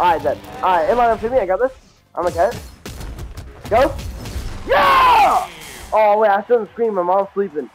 Alright then. Alright, everyone to me, I got this. I'm okay. Go. Yeah! Oh wait, I shouldn't scream, my mom's sleeping.